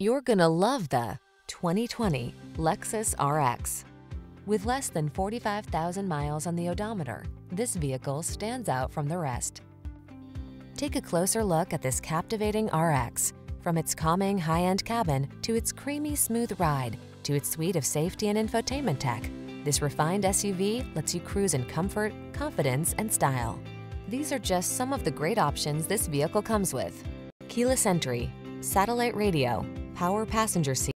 You're gonna love the 2020 Lexus RX. With less than 45,000 miles on the odometer, this vehicle stands out from the rest. Take a closer look at this captivating RX. From its calming high-end cabin to its creamy smooth ride to its suite of safety and infotainment tech, this refined SUV lets you cruise in comfort, confidence, and style. These are just some of the great options this vehicle comes with. Keyless entry, satellite radio, power passenger seat,